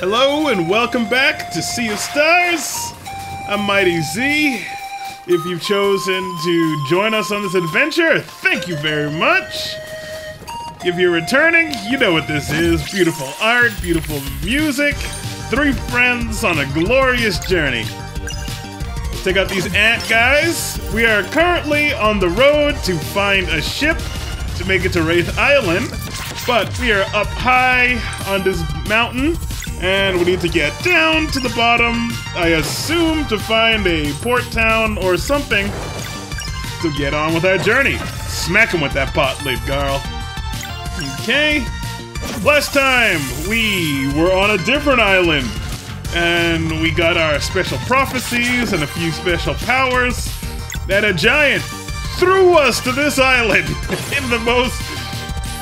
Hello and welcome back to Sea of Stars. I'm Mighty Z. If you've chosen to join us on this adventure, thank you very much. If you're returning, you know what this is beautiful art, beautiful music, three friends on a glorious journey. Let's take out these ant guys. We are currently on the road to find a ship to make it to Wraith Island, but we are up high on this mountain and we need to get down to the bottom, I assume, to find a port town or something to get on with our journey. Smack him with that pot lid, Garl. Okay. Last time, we were on a different island, and we got our special prophecies and a few special powers, and a giant threw us to this island in the most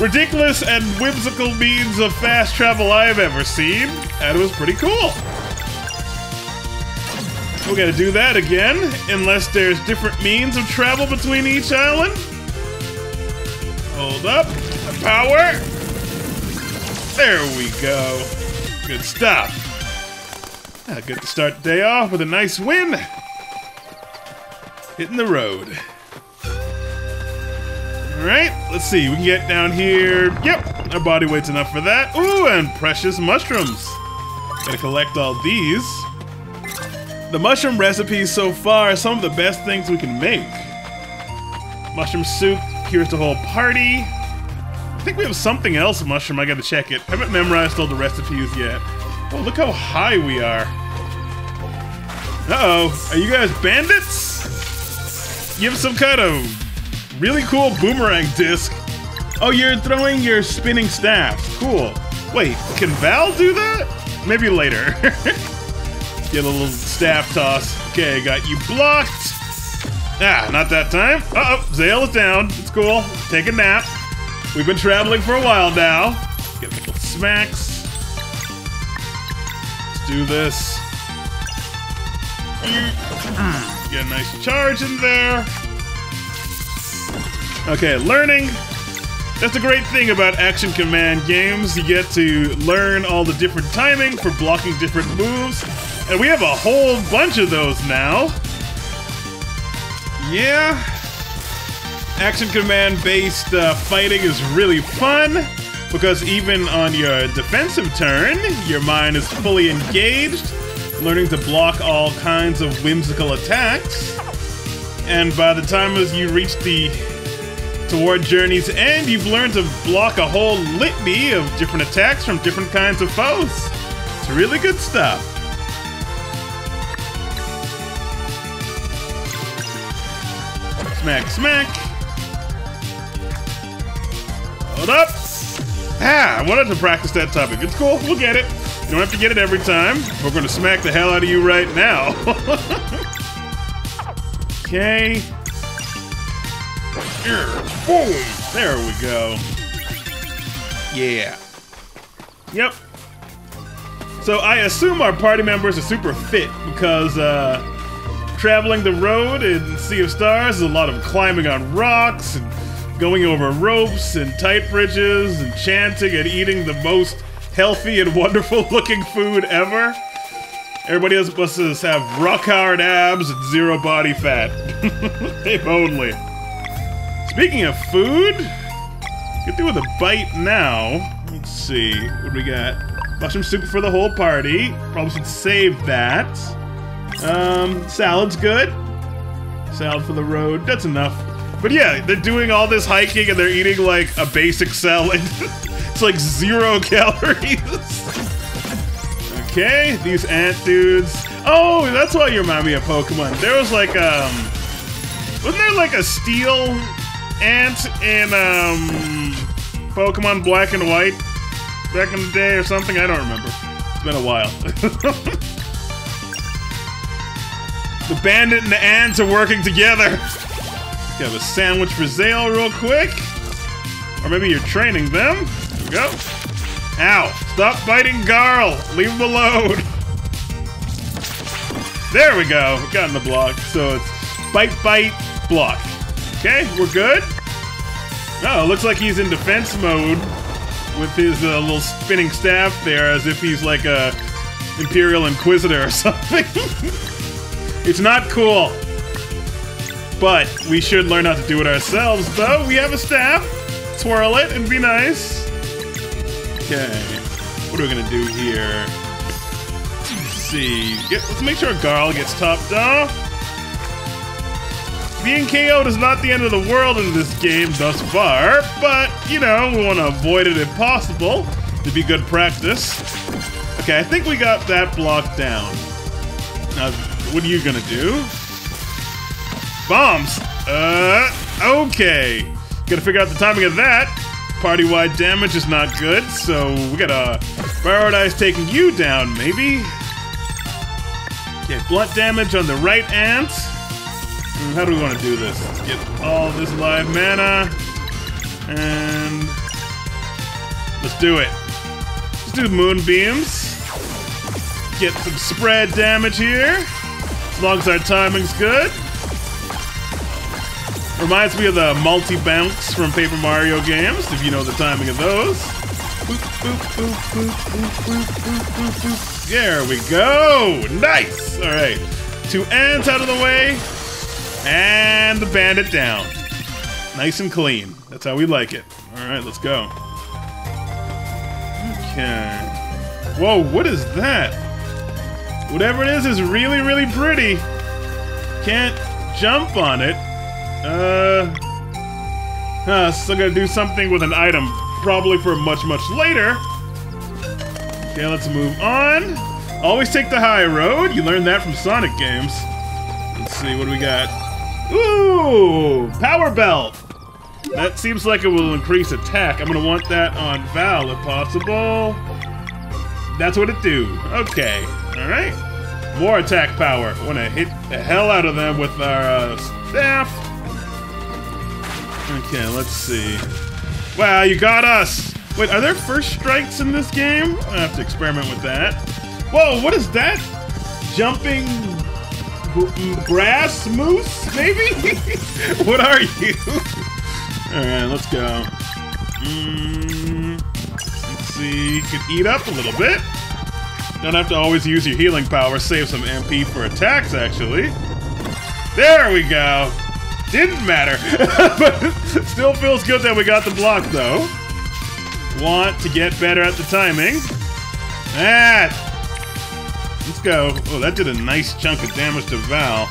ridiculous and whimsical means of fast travel I've ever seen, and it was pretty cool. We're gonna do that again, unless there's different means of travel between each island. Hold up, power. There we go. Good stuff. Ah, good to start the day off with a nice win. Hitting the road. Alright, let's see. We can get down here. Yep, our body weight's enough for that. Ooh, and precious mushrooms. Gotta collect all these. The mushroom recipes so far are some of the best things we can make. Mushroom soup cures the whole party. I think we have something else mushroom. I gotta check it. I haven't memorized all the recipes yet. Oh, look how high we are. Uh-oh. Are you guys bandits? Have some kind of Really cool boomerang disc. Oh, you're throwing your spinning staff. Cool. Wait, can Val do that? Maybe later. Get a little staff toss. Okay, I got you blocked. Ah, not that time. Uh-oh, Zale is down. It's cool. Take a nap. We've been traveling for a while now. Get a couple smacks. Let's do this. Get a nice charge in there. Okay, learning. That's the great thing about Action Command games. You get to learn all the different timing for blocking different moves. And we have a whole bunch of those now. Yeah. Action Command based uh, fighting is really fun because even on your defensive turn, your mind is fully engaged, learning to block all kinds of whimsical attacks. And by the time as you reach the toward Journey's end, you've learned to block a whole litany of different attacks from different kinds of foes. It's really good stuff. Smack, smack. Hold up. Ah, I wanted to practice that topic. It's cool, we'll get it. You don't have to get it every time. We're gonna smack the hell out of you right now. okay. Boom! There we go. Yeah. Yep. So I assume our party members are super fit because uh, traveling the road in Sea of Stars is a lot of climbing on rocks and going over ropes and tight bridges and chanting and eating the most healthy and wonderful looking food ever. Everybody else must have rock hard abs and zero body fat. if only. Speaking of food, get through with a bite now. Let's see, what do we got? Mushroom soup for the whole party. Probably should save that. Um, salad's good. Salad for the road, that's enough. But yeah, they're doing all this hiking and they're eating like a basic salad. it's like zero calories. okay, these ant dudes. Oh, that's why you remind me of Pokemon. There was like, um, wasn't there like a steel ant in um, Pokemon Black and White back in the day or something. I don't remember. It's been a while. the bandit and the ant are working together. Have a sandwich for Zale real quick. Or maybe you're training them. go. Ow. Stop biting Garl. Leave him alone. There we go. Got in the block. So it's bite, bite, block. Okay, we're good. Oh, looks like he's in defense mode with his uh, little spinning staff there, as if he's like a Imperial Inquisitor or something. it's not cool. But we should learn how to do it ourselves, though. We have a staff. Twirl it and be nice. Okay. What are we gonna do here? Let's see. Get, let's make sure Garl gets topped off. Being KO'd is not the end of the world in this game thus far, but, you know, we want to avoid it if possible to be good practice. Okay, I think we got that block down. Now, what are you gonna do? Bombs! Uh, okay. Gotta figure out the timing of that. Party-wide damage is not good, so we gotta prioritize taking you down, maybe? Okay, blunt damage on the right ant. How do we want to do this? Get all this live mana. And... Let's do it. Let's do moonbeams. Get some spread damage here. As long as our timing's good. Reminds me of the multi-bounce from Paper Mario games, if you know the timing of those. There we go! Nice! Alright. Two ants out of the way. And the bandit down. Nice and clean. That's how we like it. Alright, let's go. Okay. Whoa, what is that? Whatever it is is really, really pretty. Can't jump on it. Uh... Huh, still gotta do something with an item. Probably for much, much later. Okay, let's move on. Always take the high road. You learned that from Sonic games. Let's see, what do we got? Ooh! Power Belt! That seems like it will increase attack. I'm gonna want that on Val if possible. That's what it do. Okay. Alright. More attack power. Wanna hit the hell out of them with our uh, staff. Okay, let's see. Wow, you got us! Wait, are there first strikes in this game? I have to experiment with that. Whoa, what is that? Jumping grass moose, maybe? what are you? Alright, let's go. Mm, let's see. You can eat up a little bit. Don't have to always use your healing power. Save some MP for attacks, actually. There we go. Didn't matter. but still feels good that we got the block, though. Want to get better at the timing. Ah, Let's go. Oh, that did a nice chunk of damage to Val.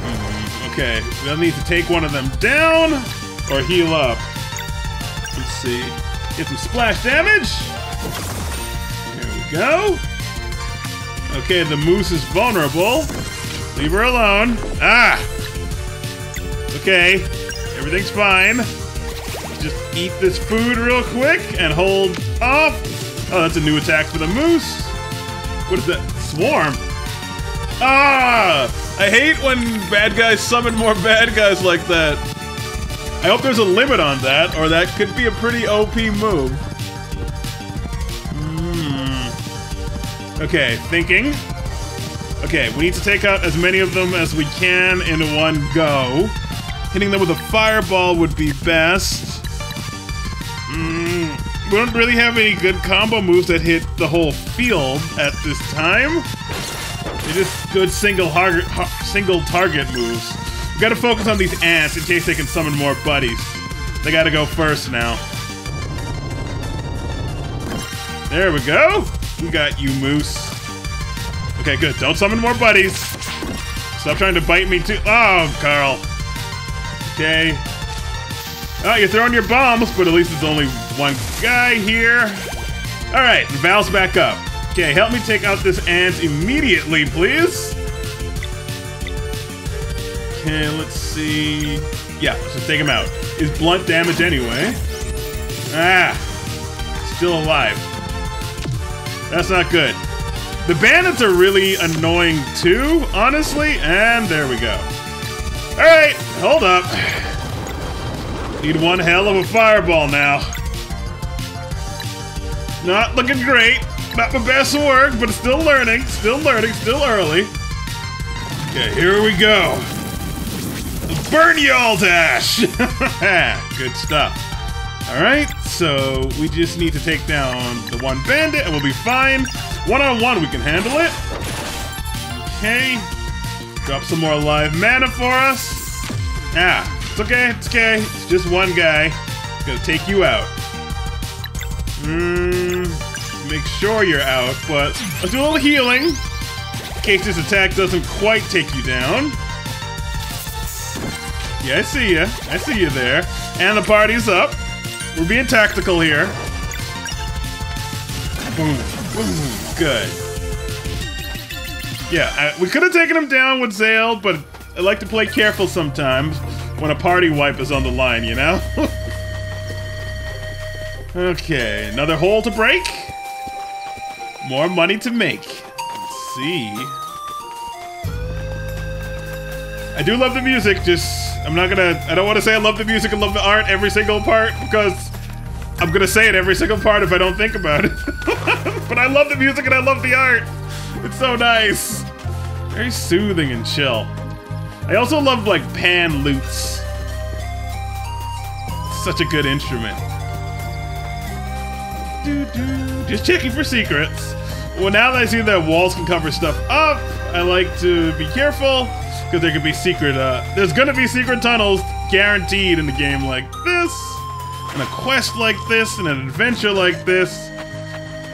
Hmm, okay, we'll need to take one of them down or heal up. Let's see. Get some splash damage. There we go. Okay, the moose is vulnerable. Leave her alone. Ah! Okay, everything's fine. Just eat this food real quick and hold off. Oh, that's a new attack for the moose. What is that? Swarm? Ah! I hate when bad guys summon more bad guys like that. I hope there's a limit on that, or that could be a pretty OP move. Mm. Okay, thinking. Okay, we need to take out as many of them as we can in one go. Hitting them with a fireball would be best. Mm we don't really have any good combo moves that hit the whole field at this time. They're just good single, single target moves. We gotta focus on these ants in case they can summon more buddies. They gotta go first now. There we go. We got you, Moose. Okay, good. Don't summon more buddies. Stop trying to bite me too. Oh, Garl. Okay. Oh, you're throwing your bombs, but at least it's only one guy here. All right, Val's back up. Okay, help me take out this ant immediately, please. Okay, let's see. Yeah, let's just take him out. Is blunt damage anyway. Ah, still alive. That's not good. The bandits are really annoying too, honestly. And there we go. All right, hold up. Need one hell of a fireball now. Not looking great. Not my best work, but still learning. Still learning. Still early. Okay, here we go. Burn y'all dash! Good stuff. Alright, so we just need to take down the one bandit and we'll be fine. One-on-one, -on -one, we can handle it. Okay. Drop some more live mana for us. Ah, it's okay, it's okay. It's just one guy. It's gonna take you out. Mmm, make sure you're out, but let's do a little healing. In case this attack doesn't quite take you down. Yeah, I see you. I see you there. And the party's up. We're being tactical here. Boom. Boom. Good. Yeah, I, we could have taken him down with Zale, but I like to play careful sometimes when a party wipe is on the line, you know? okay, another hole to break. More money to make. Let's see. I do love the music, just I'm not gonna I don't wanna say I love the music and love the art every single part because I'm gonna say it every single part if I don't think about it. but I love the music and I love the art. It's so nice. Very soothing and chill. I also love like pan lutes. Such a good instrument. Doo -doo. Just checking for secrets. Well, now that I see that walls can cover stuff up, I like to be careful because there could be secret. Uh, there's gonna be secret tunnels guaranteed in a game like this, in a quest like this, in an adventure like this.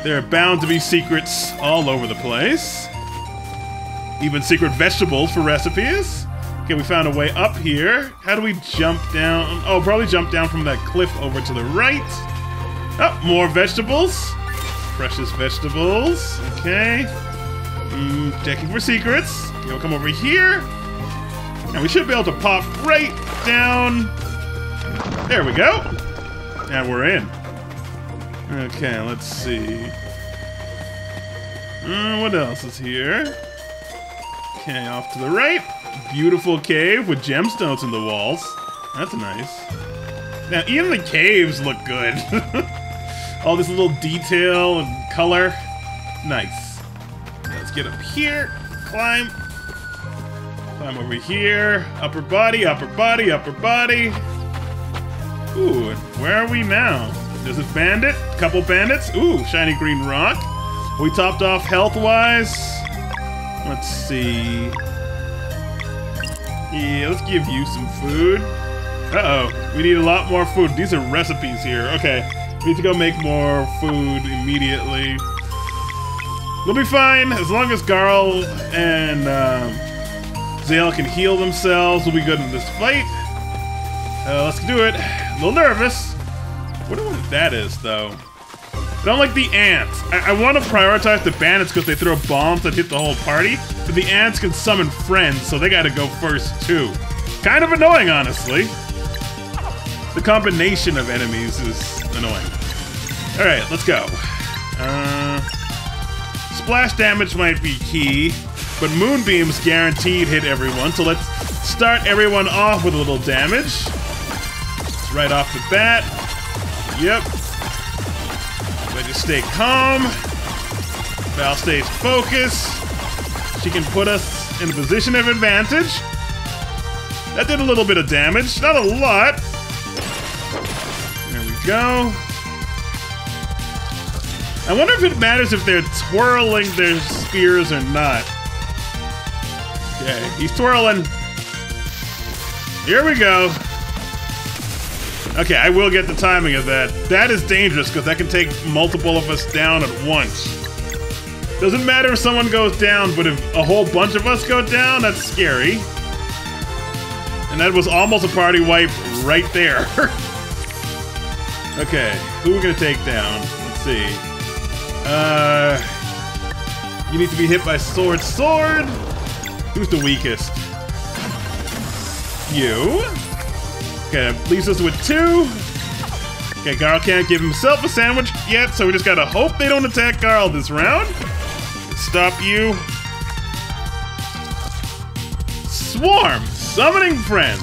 There are bound to be secrets all over the place. Even secret vegetables for recipes. Okay, we found a way up here. How do we jump down? Oh, probably jump down from that cliff over to the right. Oh, more vegetables. Precious vegetables. Okay. Mm, checking for secrets. We'll come over here. And we should be able to pop right down. There we go. And we're in. Okay, let's see. Uh, what else is here? Okay, off to the right. Beautiful cave with gemstones in the walls. That's nice. Now, even the caves look good. All this little detail and color. Nice. Let's get up here. Climb. Climb over here. Upper body, upper body, upper body. Ooh, where are we now? There's a bandit, couple bandits. Ooh, shiny green rock. We topped off health-wise. Let's see. Yeah, let's give you some food. Uh-oh, we need a lot more food. These are recipes here. Okay, need to go make more food immediately. We'll be fine as long as Garl and um, Zale can heal themselves. We'll be good in this fight. Uh, let's do it. A little nervous. Wonder what that is, though. I don't like the ants. I, I want to prioritize the bandits because they throw bombs that hit the whole party, but the ants can summon friends, so they gotta go first, too. Kind of annoying, honestly. The combination of enemies is annoying. Alright, let's go. Uh, splash damage might be key. But Moonbeam's guaranteed hit everyone, so let's start everyone off with a little damage. Right off the bat. Yep. Let just stay calm. Val stays focused. She can put us in a position of advantage. That did a little bit of damage. Not a lot. Go. I wonder if it matters if they're twirling their spears or not. Okay, he's twirling. Here we go. Okay, I will get the timing of that. That is dangerous because that can take multiple of us down at once. Doesn't matter if someone goes down, but if a whole bunch of us go down, that's scary. And that was almost a party wipe right there. okay, who we gonna take down? Let's see. Uh, you need to be hit by sword, sword. Who's the weakest? You. Okay, leaves us with two. Okay, Garl can't give himself a sandwich yet, so we just gotta hope they don't attack Garl this round. Stop you. Swarm! Summoning friends!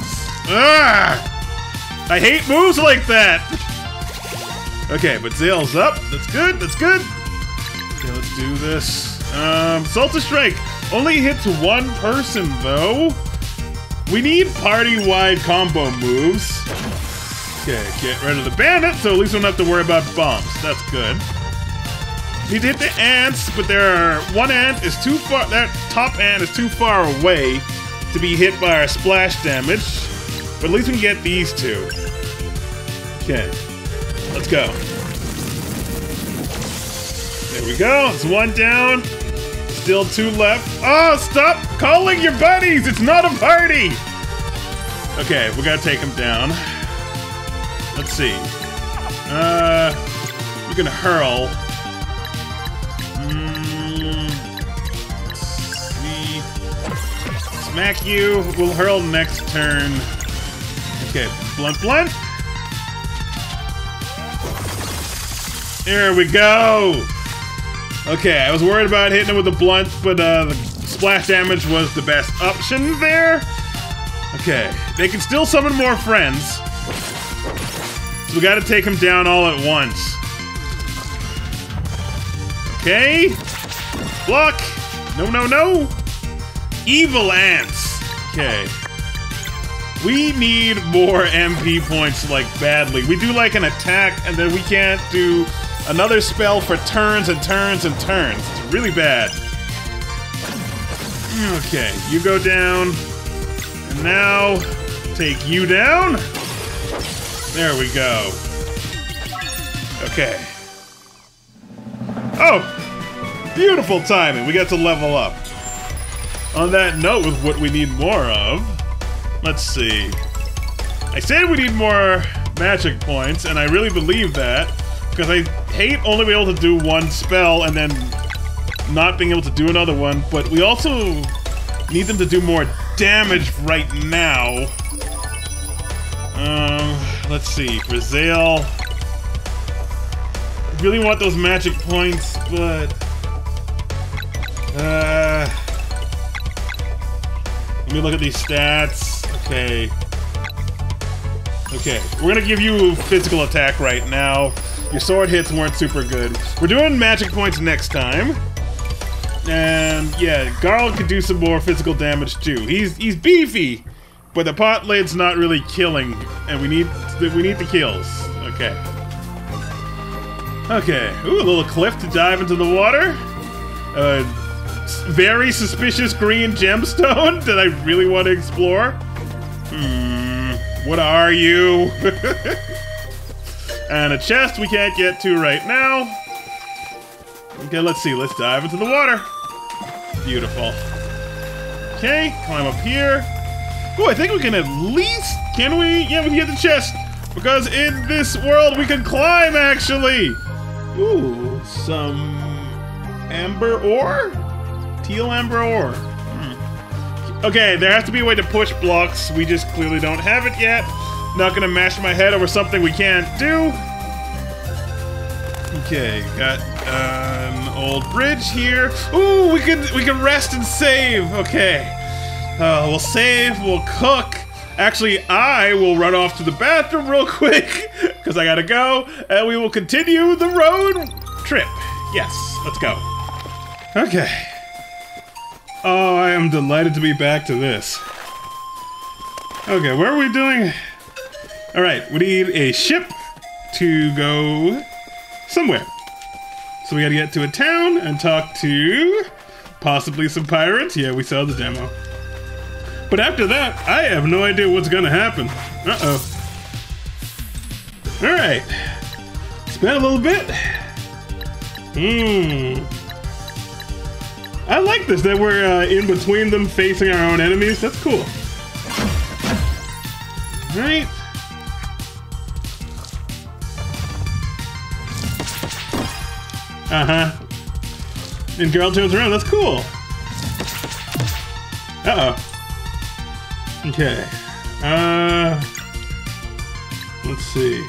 Ah! I hate moves like that! Okay, but Zale's up. That's good, that's good. Okay, let's do this. Um, Salta Strike. Only hits one person, though. We need party-wide combo moves. Okay, get rid of the bandit, so at least we don't have to worry about bombs. That's good. Need to hit the ants, but there are one ant is too far. That top ant is too far away to be hit by our splash damage. But at least we can get these two. Okay, let's go. There we go. It's one down. Still two left. Oh, stop calling your buddies! It's not a party! Okay, we gotta take him down. Let's see. Uh, we're gonna hurl. Mm, let's see. Smack you. We'll hurl next turn. Okay, blunt, blunt. There we go. Okay, I was worried about hitting him with the blunt, but uh, the splash damage was the best option there. Okay, they can still summon more friends. So we gotta take him down all at once. Okay. Block. No, no, no. Evil ants. Okay. We need more MP points, like, badly. We do, like, an attack, and then we can't do another spell for turns and turns and turns. It's really bad. Okay, you go down. And now, take you down. There we go. Okay. Oh! Beautiful timing. We got to level up. On that note, with what we need more of, let's see. I said we need more magic points, and I really believe that, because I hate only being able to do one spell and then not being able to do another one, but we also need them to do more damage right now. Um, let's see. Brazil. Really want those magic points, but... Uh, let me look at these stats. Okay. Okay, we're gonna give you physical attack right now. Your sword hits weren't super good. We're doing magic points next time. And yeah, Garl could do some more physical damage too. He's he's beefy, but the pot lid's not really killing, and we need we need the kills. Okay. Okay. Ooh, a little cliff to dive into the water. Uh, very suspicious green gemstone that I really want to explore. Hmm. What are you? and a chest we can't get to right now. Okay, let's see. Let's dive into the water. Beautiful. Okay, climb up here. Oh, I think we can at least... Can we? Yeah, we can get the chest. Because in this world, we can climb, actually. Ooh, some amber ore? Teal amber ore. Okay, there has to be a way to push blocks. We just clearly don't have it yet. Not gonna mash my head over something we can't do. Okay, got an old bridge here. Ooh, we can we can rest and save. Okay, uh, we'll save. We'll cook. Actually, I will run off to the bathroom real quick because I gotta go, and we will continue the road trip. Yes, let's go. Okay. Oh, I am delighted to be back to this. Okay, where are we doing? All right, we need a ship to go somewhere. So we gotta get to a town and talk to possibly some pirates. Yeah, we saw the demo. But after that, I have no idea what's gonna happen. Uh-oh. Alright. Spend a little bit. Hmm. I like this, that we're uh, in between them facing our own enemies. That's cool. Alright. Uh-huh. And girl turns around. That's cool. Uh-oh. Okay. Uh... Let's see.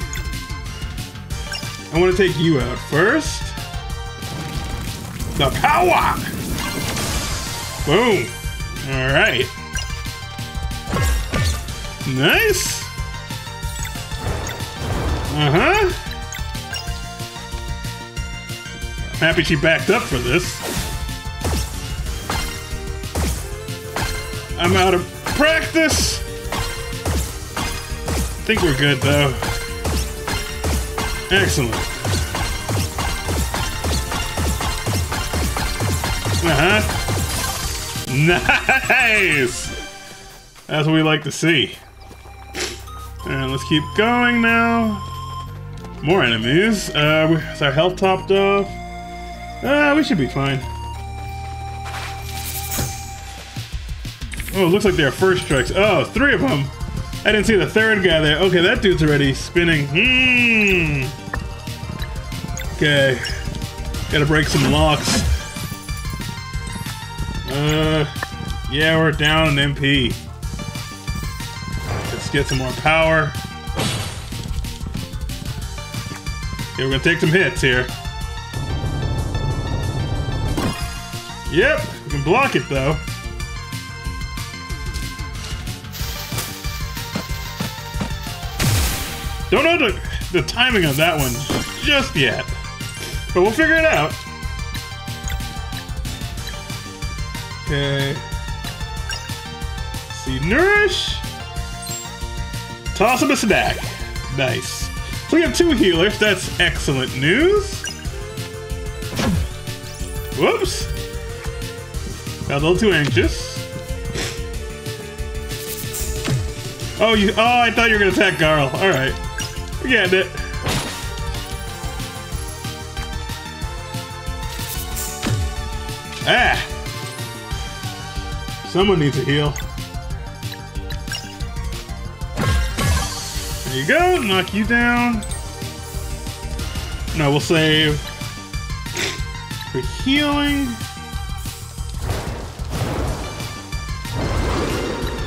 I want to take you out first. The power! Boom. Alright. Nice. Uh-huh. I'm Happy she backed up for this. I'm out of practice. I think we're good though. Excellent. Uh-huh. Nice! That's what we like to see. And let's keep going now. More enemies. Uh, is our health topped off? Uh, we should be fine. Oh, it looks like they're first strikes. Oh, three of them. I didn't see the third guy there. Okay, that dude's already spinning. Hmm. Okay. Gotta break some locks. Uh, yeah, we're down an MP. Let's get some more power. Okay, we're gonna take some hits here. Yep, we can block it though. Don't know the, the timing of that one just yet. But we'll figure it out. Okay. See, nourish. Toss him a snack. Nice. So we have two healers. That's excellent news. Whoops. Got a little too anxious. Oh, you. Oh, I thought you were gonna attack Garl. All right. We're getting it. Ah! Someone needs a heal. There you go, knock you down. No, we'll save for healing.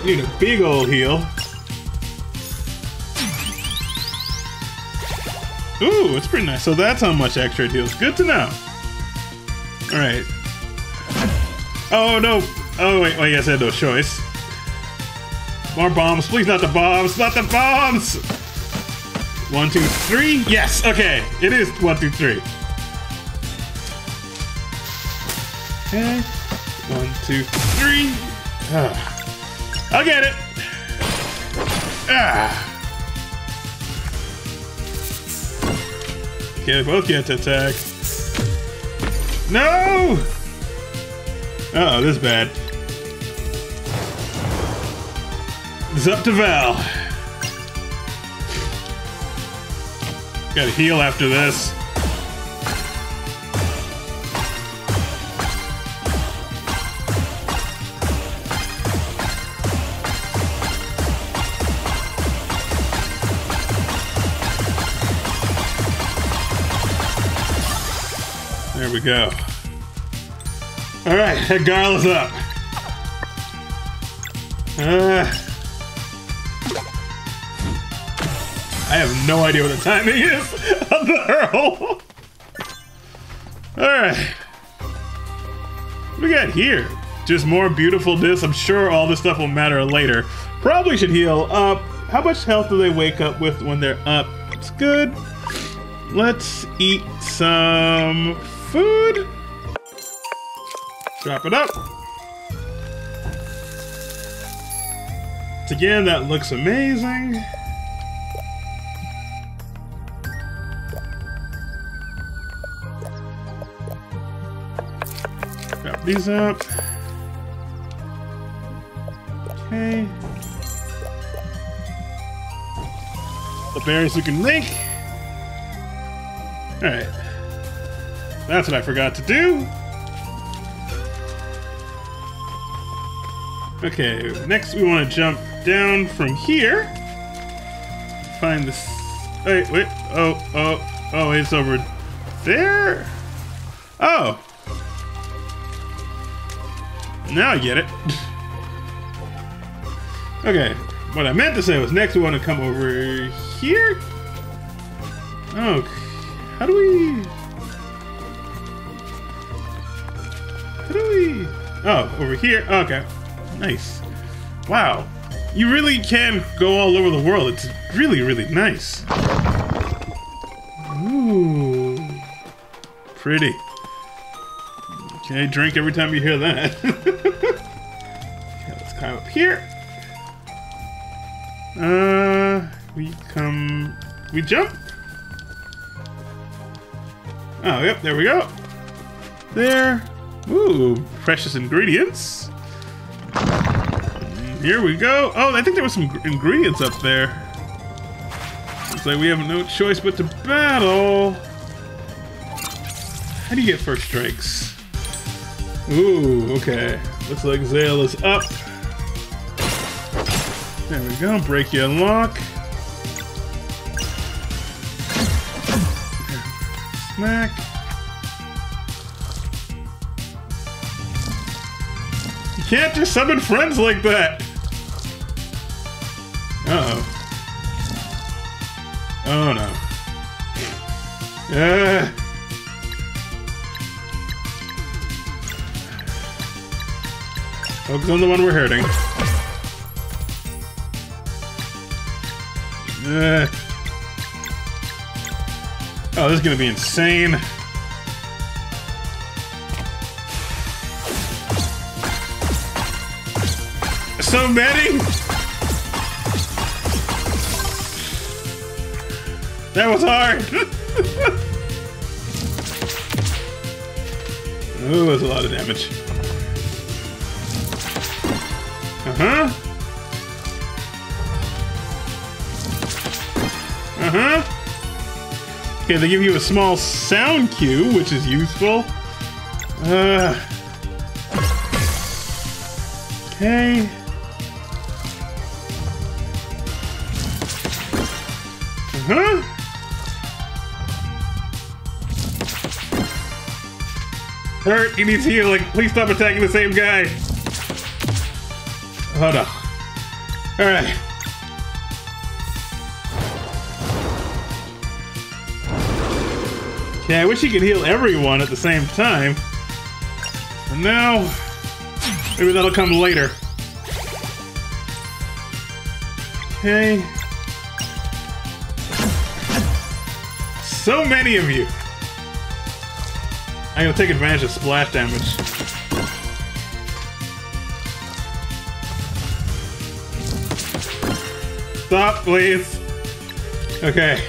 Need a big old heal. Ooh, it's pretty nice. So that's how much extra it heals. Good to know. Alright. Oh, no. Oh, wait, well, I guess I had no choice. More bombs. Please, not the bombs. Not the bombs! One, two, three. Yes, okay. It is one, two, three. Okay. One, two, three. Ah. I'll get it. Ah. Okay, both get to attack. No! Uh oh, this is bad. It's up to Val. Gotta heal after this. There we go. All right, that Garl is up. Uh, I have no idea what the timing is of the hurl. All right. What we got here? Just more beautiful discs. I'm sure all this stuff will matter later. Probably should heal up. How much health do they wake up with when they're up? It's good. Let's eat some food. Drop it up. Again, that looks amazing. These up. Okay. The berries you can make. Alright. That's what I forgot to do. Okay, next we want to jump down from here. Find this. Wait, wait. Oh, oh, oh, it's over there. Oh. Now I get it. okay, what I meant to say was next we want to come over here. Oh, how do we? How do we? Oh, over here. Okay. Nice. Wow. You really can go all over the world. It's really, really nice. Ooh. Pretty. Okay, drink every time you hear that. okay, let's climb up here. Uh, we come... We jump? Oh, yep, there we go. There. Ooh, precious ingredients. Here we go. Oh, I think there was some ingredients up there. Looks like we have no choice but to battle. How do you get first strikes? Ooh, okay. Looks like Zale is up. There we go. Break your lock. Smack. You can't just summon friends like that. Uh oh. Oh no. Yeah. Focus on the one we're hurting. Uh. Oh, this is gonna be insane. So many! That was hard! oh, that's a lot of damage. Uh-huh. Uh-huh. Okay, they give you a small sound cue, which is useful. Uh. Okay. Uh-huh. Hurt, he needs healing. Please stop attacking the same guy. Hold on. Alright. Okay, I wish he could heal everyone at the same time. For now, maybe that'll come later. Okay. So many of you. I'm gonna take advantage of splash damage. Stop, please. Okay.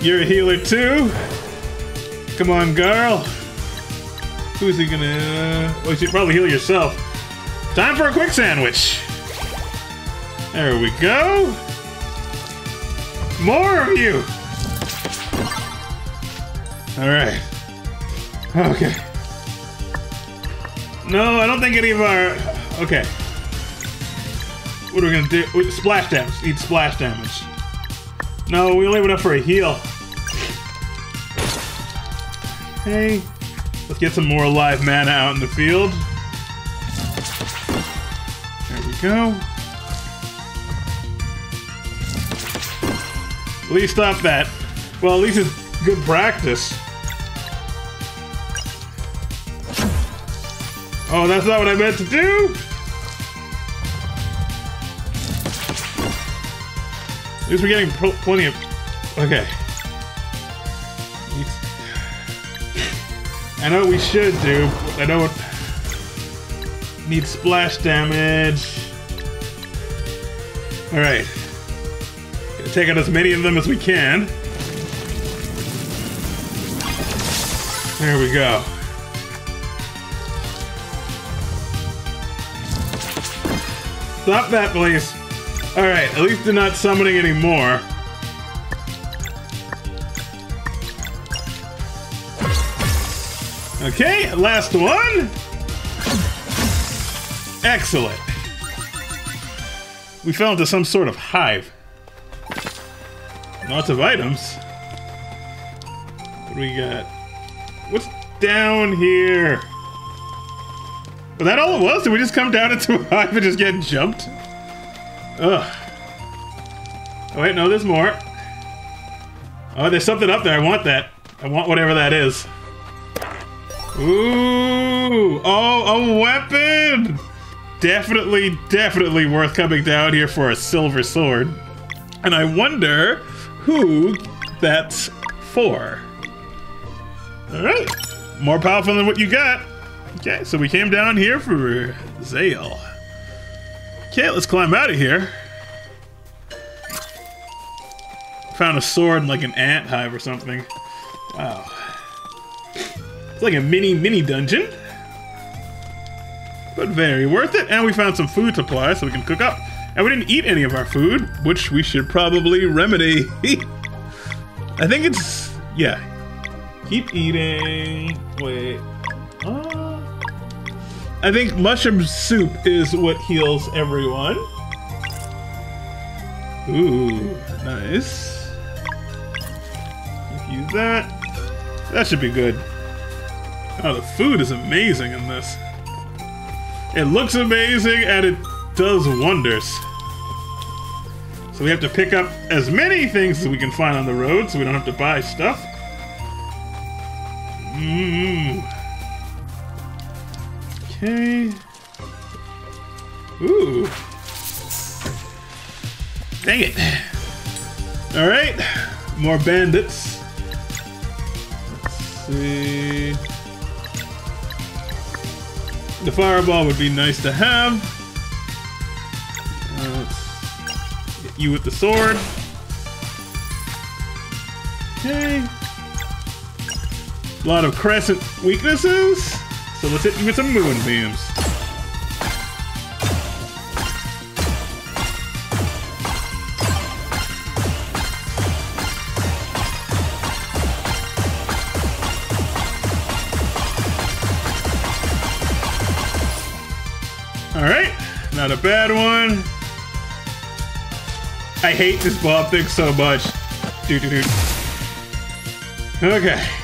You're a healer too? Come on, girl. Who's he gonna... Uh, well, you should probably heal yourself. Time for a quick sandwich. There we go. More of you. All right. Okay. No, I don't think any of our... Okay. What are we gonna do? Oh, splash damage. Need splash damage. No, we only have enough for a heal. Okay. Let's get some more live mana out in the field. There we go. At least stop that. Well, at least it's good practice. Oh, that's not what I meant to do? At least we're getting pl plenty of... Okay. I know we should do. I what... Need splash damage. Alright. Take out as many of them as we can. There we go. Stop that, please. Alright, at least they're not summoning anymore. Okay, last one. Excellent. We fell into some sort of hive. Lots of items. What do we got? What's down here? Was that all it was? Did we just come down into a hive and just get jumped? Ugh. Oh, wait, no, there's more. Oh, there's something up there. I want that. I want whatever that is. Ooh! Oh, a weapon! Definitely, definitely worth coming down here for a silver sword. And I wonder who that's for. Alright. More powerful than what you got. Okay, so we came down here for Zale. Okay, let's climb out of here. Found a sword in like an ant hive or something. Wow. It's like a mini, mini dungeon. But very worth it. And we found some food supply so we can cook up. And we didn't eat any of our food, which we should probably remedy. I think it's... Yeah. Keep eating. Wait. Uh, I think mushroom soup is what heals everyone. Ooh, nice. Use that. That should be good. Oh, the food is amazing in this. It looks amazing and it does wonders. So we have to pick up as many things as we can find on the road so we don't have to buy stuff. Mmm. Okay. Ooh. Dang it. Alright. More bandits. Let's see. The fireball would be nice to have. Uh, let's hit you with the sword. Okay. A lot of crescent weaknesses. So let's hit you with some moon beams. Alright, not a bad one. I hate this bob thing so much. Doo -doo. Okay.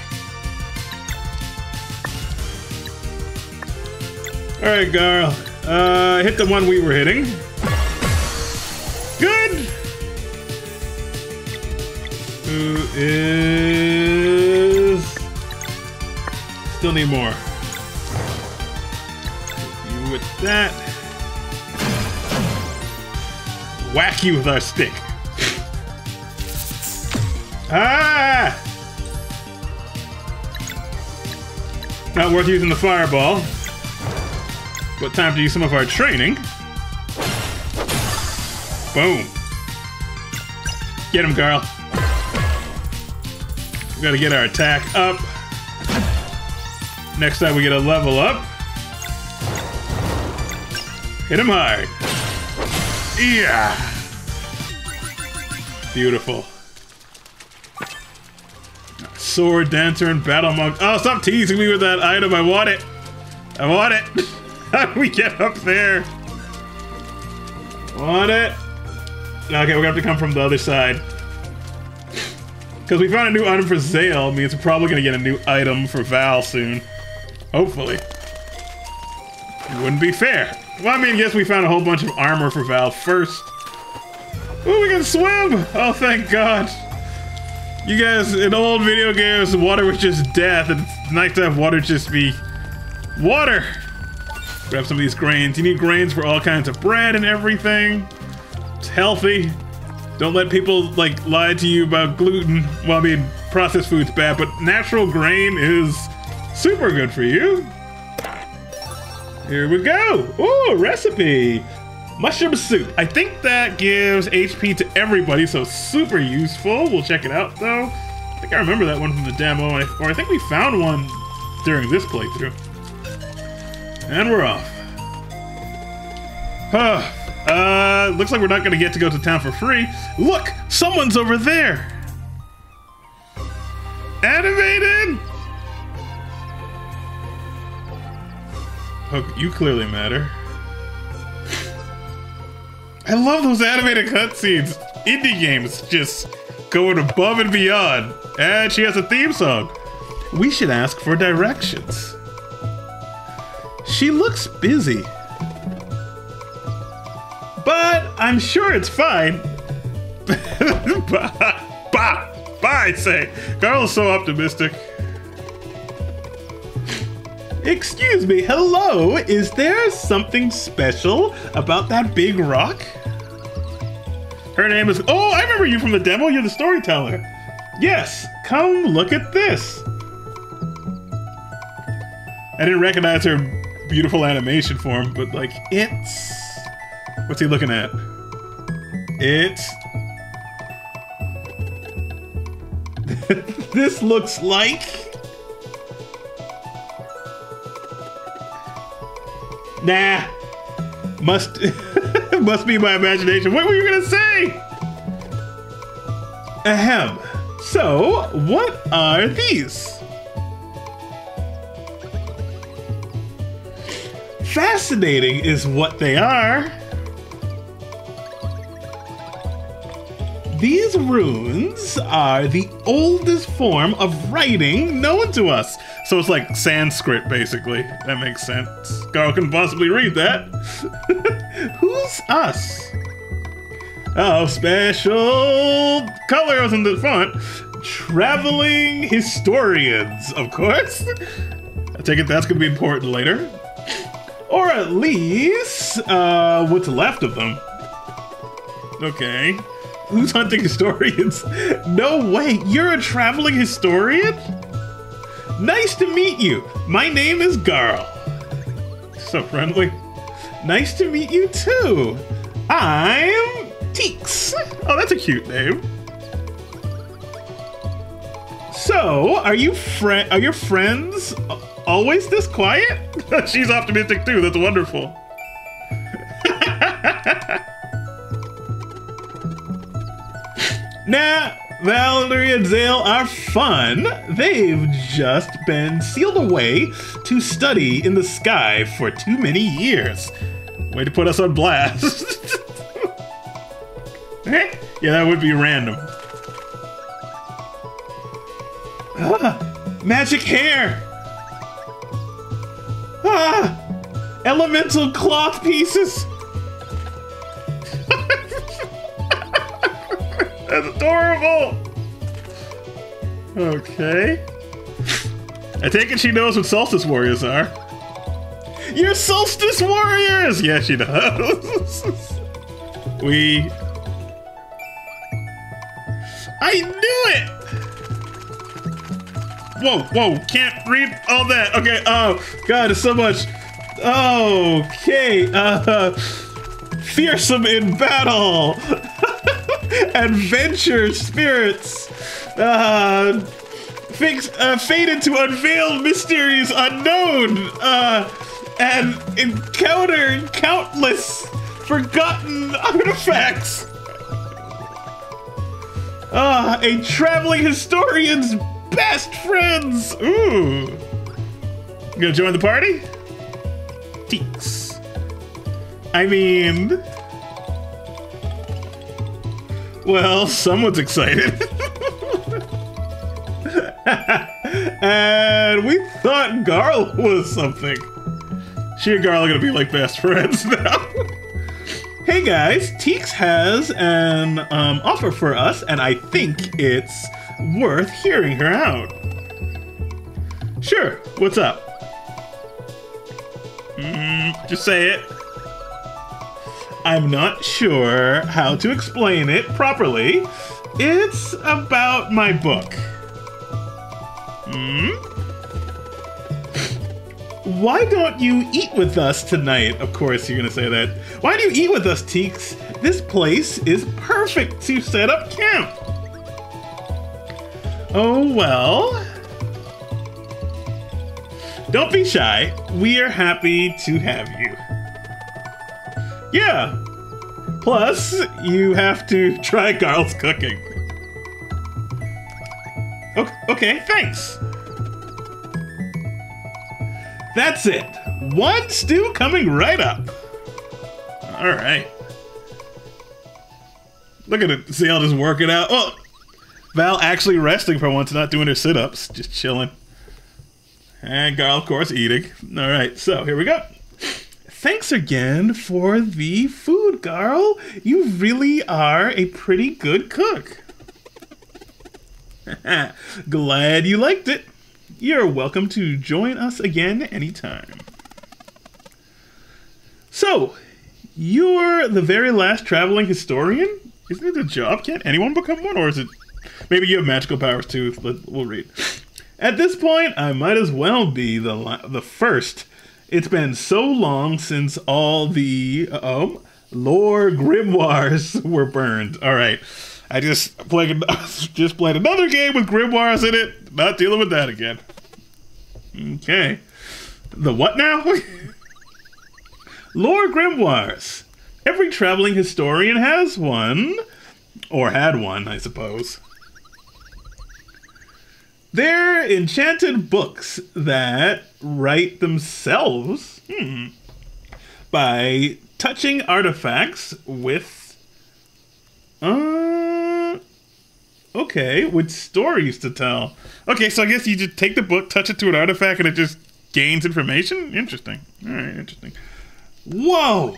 Alright, Garl. Uh, hit the one we were hitting. Good! Who is... Still need more. You with that. Whack you with our stick. Ah! Not worth using the fireball. But time to use some of our training. Boom. Get him, Garl. We gotta get our attack up. Next time we get a level up. Hit him hard. Yeah. Beautiful. Sword, dancer, and battle monk. Oh, stop teasing me with that item. I want it. I want it. How do we get up there? Want it? Okay, we're gonna have to come from the other side. Because we found a new item for Zale, means we're probably gonna get a new item for Val soon. Hopefully. It wouldn't be fair. Well, I mean, yes, we found a whole bunch of armor for Val first. Oh, we can swim! Oh, thank God. You guys, in old video games, water was just death, it's nice to have water just be water. Grab some of these grains. You need grains for all kinds of bread and everything. It's healthy. Don't let people like lie to you about gluten. Well, I mean, processed food's bad, but natural grain is super good for you. Here we go. Ooh, recipe. Mushroom soup. I think that gives HP to everybody, so super useful. We'll check it out though. I think I remember that one from the demo, or I think we found one during this playthrough. And we're off. Huh. Uh, looks like we're not gonna get to go to town for free. Look, someone's over there. Animated. Hook, you clearly matter. I love those animated cutscenes. Indie games just going above and beyond. And she has a theme song. We should ask for directions. She looks busy. But I'm sure it's fine. bye, bye, bye, say. Garl is so optimistic. Excuse me, hello? Is there something special about that big rock? Her name is. Oh, I remember you from the demo. You're the storyteller. Yes, come look at this. I didn't recognize her beautiful animation for him, but like it's what's he looking at? It. this looks like Nah. Must must be my imagination. What were you gonna say? Ahem. So, what are these? Fascinating is what they are. These runes are the oldest form of writing known to us. So it's like Sanskrit, basically. That makes sense. Garl can possibly read that. Who's us? Oh, special colors in the front. Traveling historians, of course. I take it that's gonna be important later. Or at least, uh, what's left of them. Okay. Who's hunting historians? No way, you're a traveling historian? Nice to meet you. My name is Garl. So friendly. Nice to meet you too. I'm Teaks. Oh, that's a cute name. So, are you friend? Are your friends always this quiet? She's optimistic too. That's wonderful. nah, Valere and Zale are fun. They've just been sealed away to study in the sky for too many years. Way to put us on blast. yeah, that would be random. Ah, magic hair! Ah! Elemental cloth pieces! That's adorable! Okay. I take it she knows what Solstice Warriors are. You're Solstice Warriors! Yeah, she does. we... I knew it! Whoa, whoa, can't read all that. Okay, oh, God, it's so much. Okay, uh, fearsome in battle. Adventure spirits. Uh, fix, uh, faded to unveil mysteries unknown. Uh, and encounter countless forgotten artifacts. Ah, a traveling historian's best friends! Ooh! You gonna join the party? Teaks. I mean... Well, someone's excited. and we thought Garl was something. She and Garl are gonna be like best friends now. hey guys, Teaks has an um, offer for us, and I think it's worth hearing her out. Sure, what's up? Mm, just say it. I'm not sure how to explain it properly. It's about my book. Hmm? Why don't you eat with us tonight? Of course, you're gonna say that. Why do you eat with us, Teaks? This place is perfect to set up camp. Oh, well. Don't be shy. We are happy to have you. Yeah. Plus, you have to try Garl's cooking. Okay, okay, thanks. That's it. One stew coming right up. All right. Look at it. See how this working out. Oh, Val actually resting for once, not doing her sit-ups, just chilling. And Garl, of course, eating. All right, so here we go. Thanks again for the food, Garl. You really are a pretty good cook. Glad you liked it. You're welcome to join us again anytime. So, you're the very last traveling historian? Isn't it a job? Can't anyone become one? Or is it Maybe you have magical powers too. We'll read. At this point, I might as well be the the first. It's been so long since all the um lore grimoires were burned. All right, I just played just played another game with grimoires in it. Not dealing with that again. Okay, the what now? Lore grimoires. Every traveling historian has one, or had one, I suppose. They're enchanted books that write themselves hmm, by touching artifacts with. Uh, okay, with stories to tell. Okay, so I guess you just take the book, touch it to an artifact, and it just gains information? Interesting. Alright, interesting. Whoa!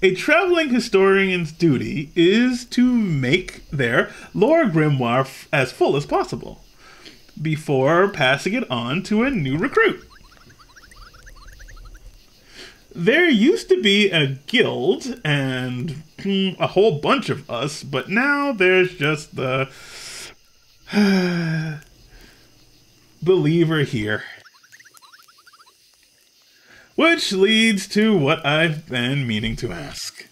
A traveling historian's duty is to make their lore grimoire f- as full as possible before passing it on to a new recruit. There used to be a guild and hmm, a whole bunch of us, but now there's just the believer here. Which leads to what I've been meaning to ask.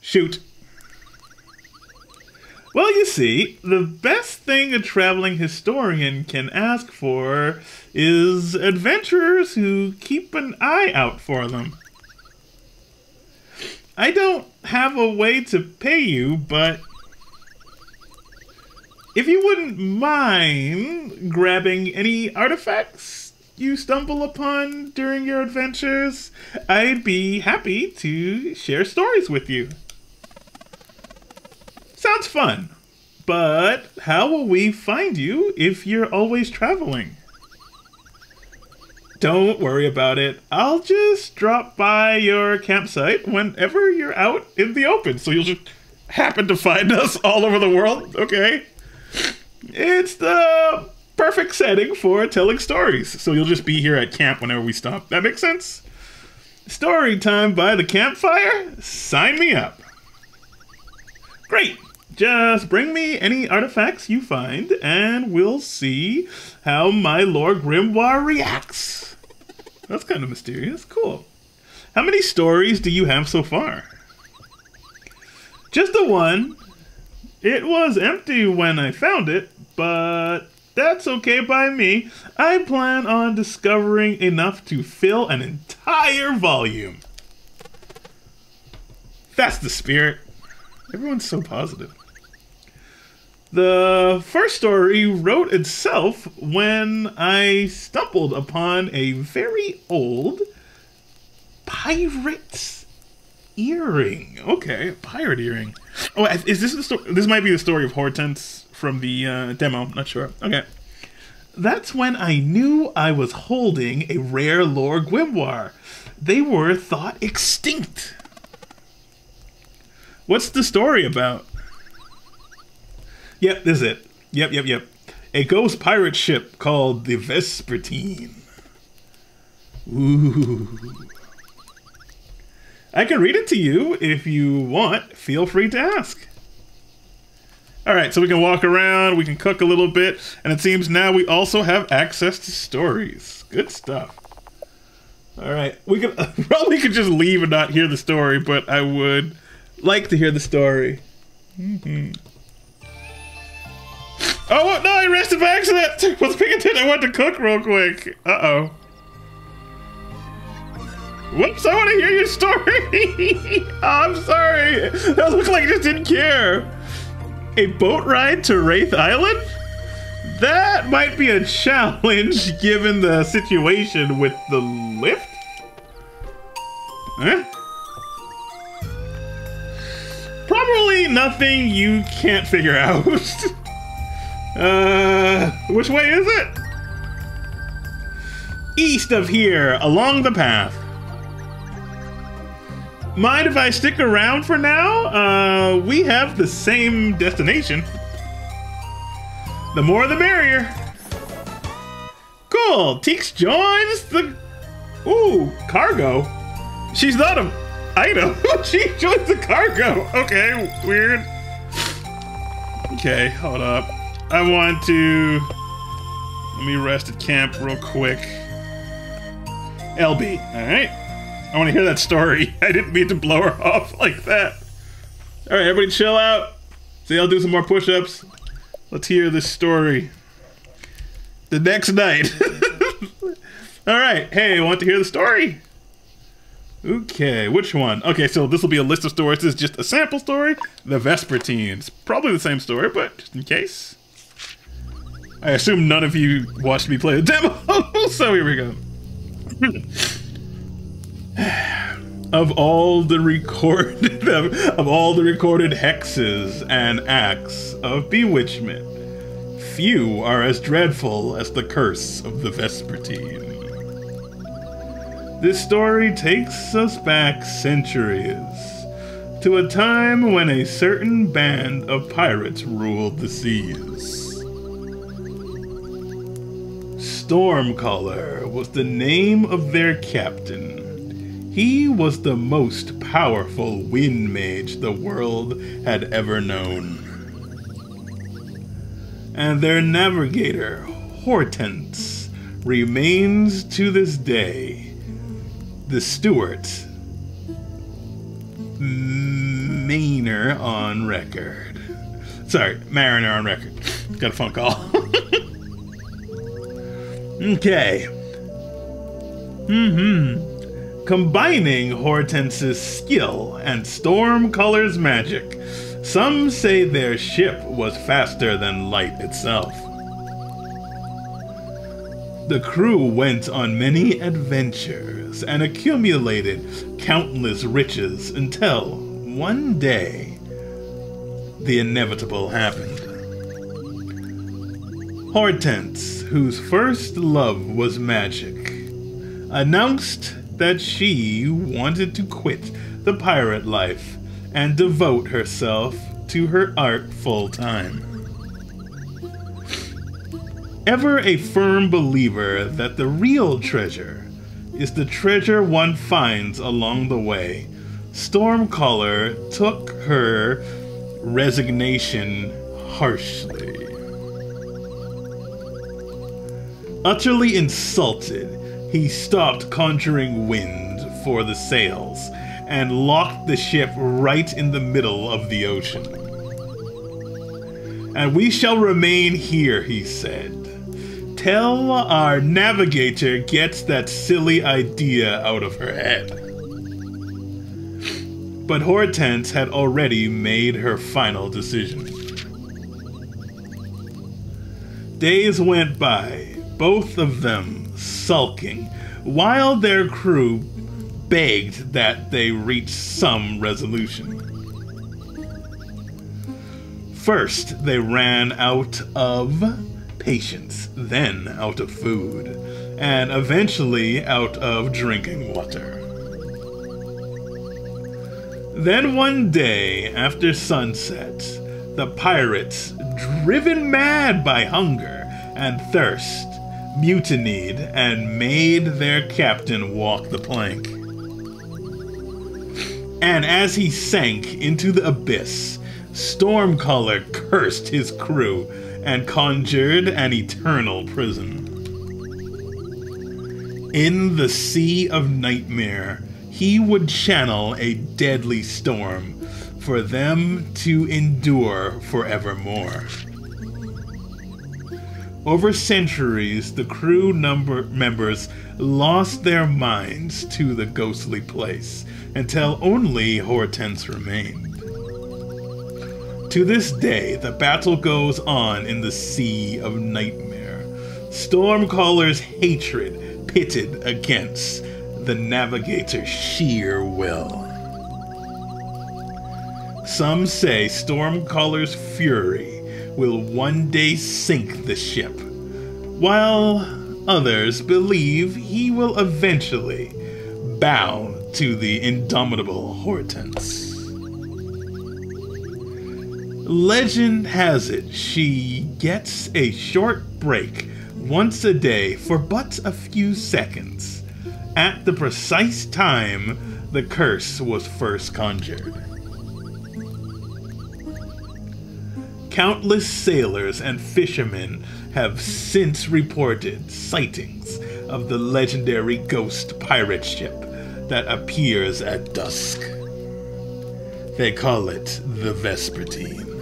Shoot. Well, you see, the best thing a traveling historian can ask for is adventurers who keep an eye out for them. I don't have a way to pay you, but if you wouldn't mind grabbing any artifacts you stumble upon during your adventures, I'd be happy to share stories with you. Sounds fun, but how will we find you if you're always traveling? Don't worry about it. I'll just drop by your campsite whenever you're out in the open, so you'll just happen to find us all over the world, okay? It's the perfect setting for telling stories. So you'll just be here at camp whenever we stop. That makes sense? Story time by the campfire? Sign me up. Great. Just bring me any artifacts you find, and we'll see how my lore grimoire reacts. That's kind of mysterious. Cool. How many stories do you have so far? Just the one. It was empty when I found it, but that's okay by me. I plan on discovering enough to fill an entire volume. That's the spirit. Everyone's so positive. The first story wrote itself when I stumbled upon a very old pirate's earring. Okay, pirate earring. Oh, is this the story? This might be the story of Hortense from the uh, demo. Not sure. Okay. That's when I knew I was holding a rare lore grimoire. They were thought extinct. What's the story about? Yep, this is it. Yep, yep, yep. A ghost pirate ship called the Vespertine. Ooh. I can read it to you if you want. Feel free to ask. All right, so we can walk around, we can cook a little bit, and it seems now we also have access to stories. Good stuff. All right, we could probably could just leave and not hear the story, but I would like to hear the story. Mm-hmm. Oh no! I rested by accident. Was paying attention. I went to cook real quick. Uh oh. Whoops! I want to hear your story. oh, I'm sorry. That looked like you just didn't care. A boat ride to Wraith Island? That might be a challenge given the situation with the lift. Huh? Probably nothing you can't figure out. uh, which way is it? East of here, along the path. Mind if I stick around for now? Uh, we have the same destination. The more the merrier. Cool. Teaks joins the... Ooh, cargo. She's not an item. she joins the cargo. Okay, weird. Okay, hold up. I want to... Let me rest at camp real quick. LB, alright? I want to hear that story. I didn't mean to blow her off like that. All right, everybody chill out. See, I'll do some more push-ups. Let's hear this story. The next night. All right. Hey, want to hear the story? Okay, which one? Okay, so this will be a list of stories. This is just a sample story. The Vespertines. Probably the same story, but just in case. I assume none of you watched me play the demo, so here we go. Of all the recorded of, of all the recorded hexes and acts of bewitchment, few are as dreadful as the curse of the Vespertine. This story takes us back centuries to a time when a certain band of pirates ruled the seas. Stormcaller was the name of their captain. He was the most powerful wind mage the world had ever known. And their navigator, Hortense, remains to this day the Stewart Mariner on record. Sorry, Mariner on record. Got a phone call. okay. Mm-hmm. Combining Hortense's skill and Stormcaller's magic, some say their ship was faster than light itself. The crew went on many adventures and accumulated countless riches until one day the inevitable happened. Hortense, whose first love was magic, announced that she wanted to quit the pirate life and devote herself to her art full time. Ever a firm believer that the real treasure is the treasure one finds along the way. Stormcaller took her resignation harshly. Utterly insulted, he stopped conjuring wind for the sails and locked the ship right in the middle of the ocean. And we shall remain here, he said Tell our navigator gets that silly idea out of her head. But Hortense had already made her final decision. Days went by, both of them sulking, while their crew begged that they reach some resolution. First, they ran out of patience, then out of food, and eventually out of drinking water. Then one day, after sunset, the pirates, driven mad by hunger and thirst, mutinied and made their captain walk the plank. And as he sank into the abyss, Stormcaller cursed his crew and conjured an eternal prison. In the sea of nightmare, he would channel a deadly storm for them to endure forevermore. Over centuries, the crew number members lost their minds to the ghostly place until only Hortense remained. To this day, the battle goes on in the Sea of Nightmare. Stormcaller's hatred pitted against the Navigator's sheer will. Some say Stormcaller's fury will one day sink the ship, while others believe he will eventually bow to the indomitable Hortense. Legend has it she gets a short break once a day for but a few seconds, at the precise time the curse was first conjured. Countless sailors and fishermen have since reported sightings of the legendary ghost pirate ship that appears at dusk. They call it the Vespertine.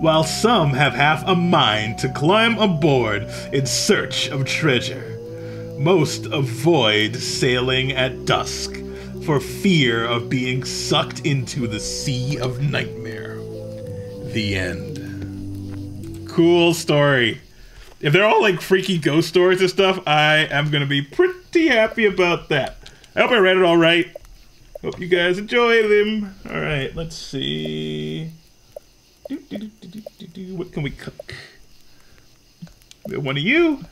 while some have half a mind to climb aboard in search of treasure. Most avoid sailing at dusk for fear of being sucked into the sea of nightmare. The end. Cool story. If they're all like freaky ghost stories and stuff, I am gonna be pretty happy about that. I hope I read it all right. Hope you guys enjoy them. All right, let's see. Do, do, do, what can we cook? We have one of you.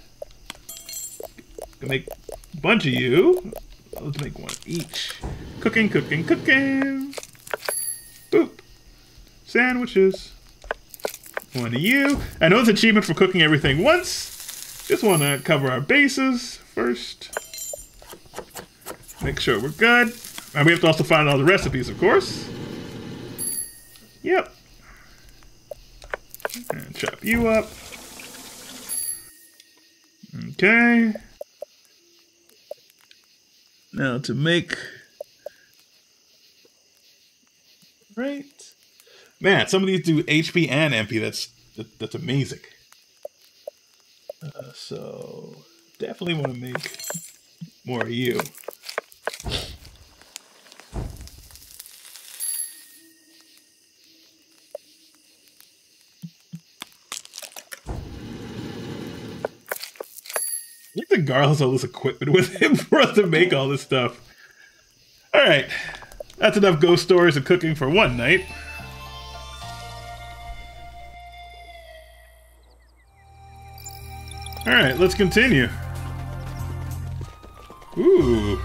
Gonna make a bunch of you. Let's make one each. Cooking, cooking, cooking. Boop. Sandwiches. One of you. I know it's achievement for cooking everything once. Just want to cover our bases first. Make sure we're good. And we have to also find all the recipes, of course. Yep. And chop you up. Okay. Now to make... Right. Man, some of these do HP and MP. That's that, that's amazing. Uh, so definitely want to make more of you. Garl has all this equipment with him for us to make all this stuff. Alright. That's enough ghost stories and cooking for one night. Alright, let's continue. Ooh.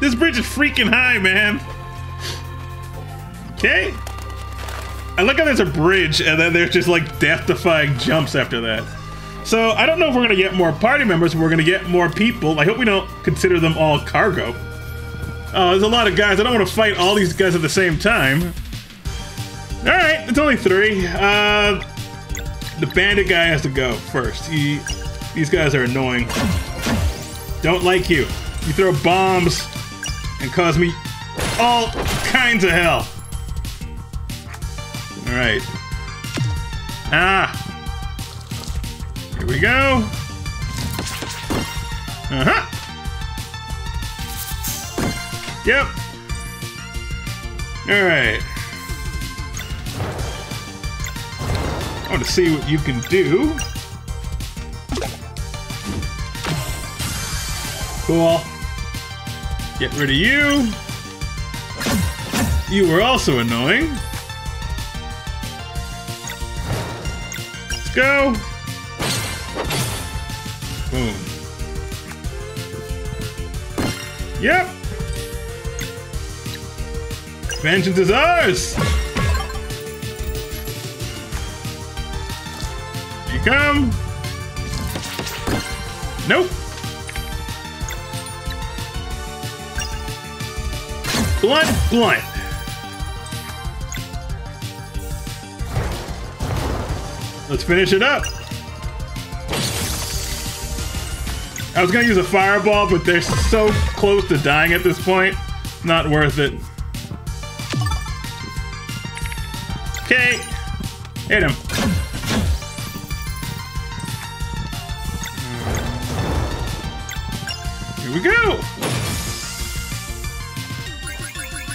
This bridge is freaking high, man. Okay. I look how there's a bridge and then there's just like death-defying jumps after that. So I don't know if we're gonna get more party members, we're gonna get more people. I hope we don't consider them all cargo. Oh, there's a lot of guys. I don't want to fight all these guys at the same time. All right, it's only three. Uh, the bandit guy has to go first. He, these guys are annoying. Don't like you. You throw bombs and cause me all kinds of hell. All right. Ah. Here we go. Uh-huh. Yep. All right. I want to see what you can do. Cool. Get rid of you. You were also annoying. Let's go. Yep. Vengeance is ours. Here you come. Nope. Blunt, blunt. Let's finish it up. I was gonna use a fireball, but they're so close to dying at this point. Not worth it. Okay. Hit him. Here we go.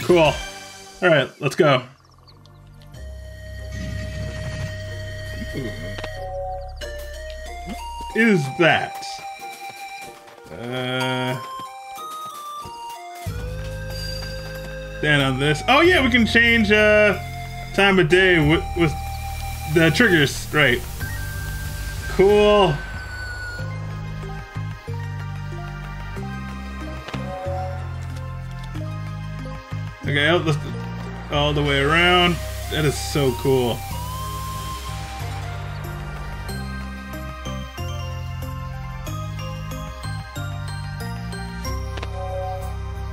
Cool. Alright, let's go. Is that? Uh, then on this. Oh yeah, we can change uh, time of day with, with the triggers. Right. Cool. Okay, all, all the way around. That is so cool.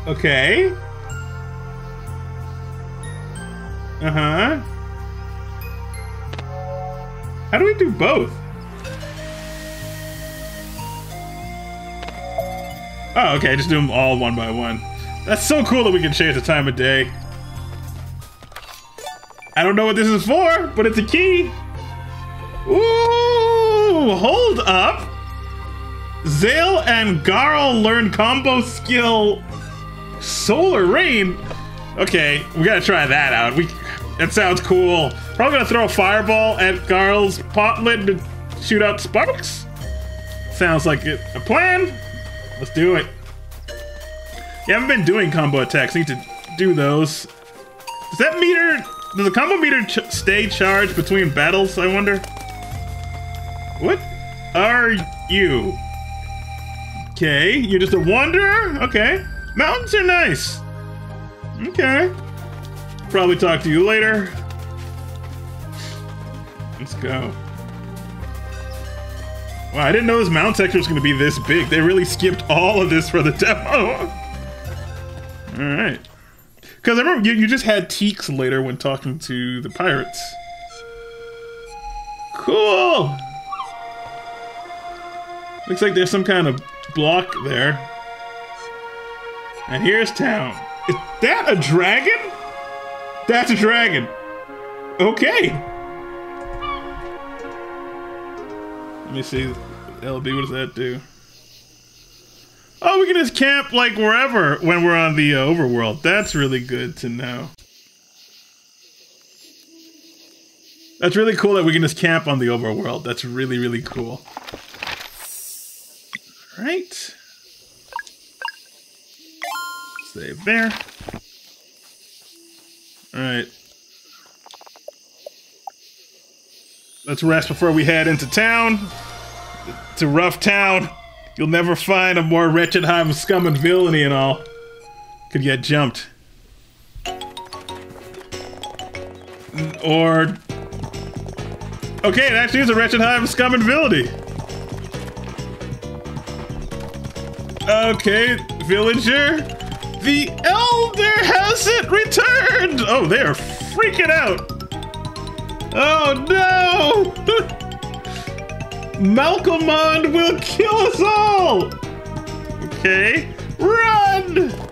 Okay. Uh-huh. How do we do both? Oh, okay, just do them all one by one. That's so cool that we can change the time of day. I don't know what this is for, but it's a key. Ooh, hold up. Zale and Garl learn combo skill Solar Rain. Okay, we gotta try that out. We that sounds cool. Probably gonna throw a fireball at Garl's pot lid to shoot out sparks. Sounds like it, a plan. Let's do it. Yeah, I haven't been doing combo attacks. Need to do those. Does that meter? Does the combo meter ch stay charged between battles? I wonder. What are you? Okay, you're just a wanderer? Okay. Mountains are nice. Okay. Probably talk to you later. Let's go. Wow, I didn't know this mountain sector was going to be this big. They really skipped all of this for the demo. Alright. Because I remember you, you just had Teaks later when talking to the pirates. Cool! Looks like there's some kind of block there. And here's town. Is that a dragon? That's a dragon. Okay. Let me see. LB, what does that do? Oh, we can just camp like wherever when we're on the uh, overworld. That's really good to know. That's really cool that we can just camp on the overworld. That's really, really cool. Right. Save there. Alright. Let's rest before we head into town. It's a rough town. You'll never find a more wretched hive of scum and villainy and all. Could get jumped. Or... Okay, it actually is a wretched hive of scum and villainy. Okay, villager. The elder hasn't returned! Oh, they are freaking out. Oh no! Malcolmond will kill us all! Okay, run!